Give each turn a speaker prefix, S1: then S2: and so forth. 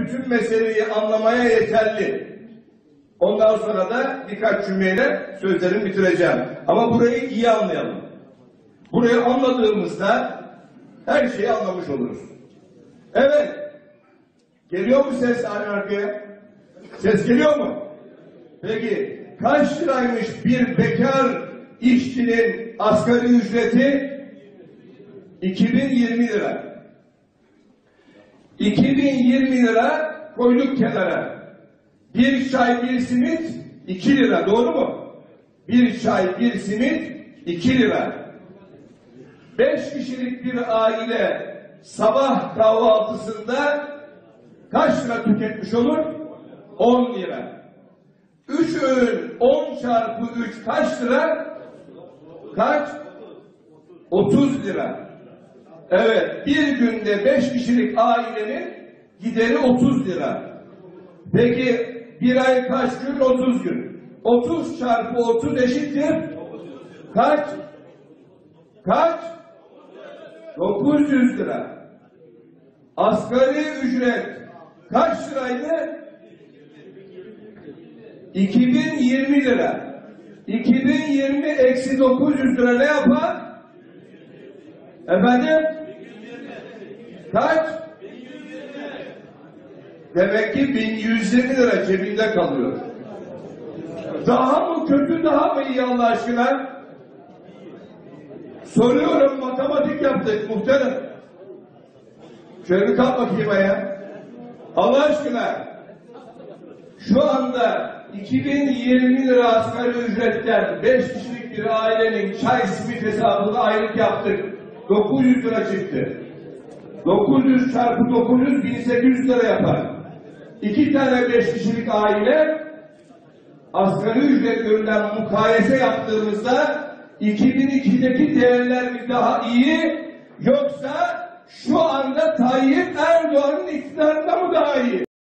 S1: bütün meseleyi anlamaya yeterli. Ondan sonra da birkaç cümleyle sözlerimi bitireceğim. Ama burayı iyi anlayalım. Burayı anladığımızda her şeyi anlamış oluruz. Evet. Geliyor mu ses arka arkaya? Ses geliyor mu? Peki kaç liraymış bir bekar işçinin asgari ücreti? 2020 lira. 2020 lira koyduk kenara. Bir çay bir simit 2 lira doğru mu? Bir çay bir simit 2 lira. 5 kişilik bir aile sabah kahvaltısında kaç lira tüketmiş olur? 10 lira. 3 öğün 10 çarpı 3 kaç lira? Kaç? 30 lira. Evet, bir günde 5 kişilik ailenin gideri 30 lira. Peki bir ay kaç gün? 30 gün. 30 çarpı 30 eşittir. Kaç? Kaç? 900 lira. Asgari ücret kaç liraydı? 2020 lira. 2020 eksi 900 lira ne yapar? Efendim? Kaç? Demek ki 1120 lira cebinde kalıyor. Daha mı kötü daha mı iyi Allah aşkına? Soruyorum matematik yaptık muhterem. Şöyle bir kalk bakayım ayağa. Allah aşkına şu anda 2020 lira asgari ücretten 5 kişilik bir ailenin çay simit hesabını aylık yaptık. 900 lira çıktı. 900 çarpı 900 1800 lira yapar. İki tane 5 kişilik aile asgari ücretlerinden mukayese yaptığımızda 2002'deki değerler mi daha iyi yoksa şu anda Tayyip Erdoğan'ın iktidarında?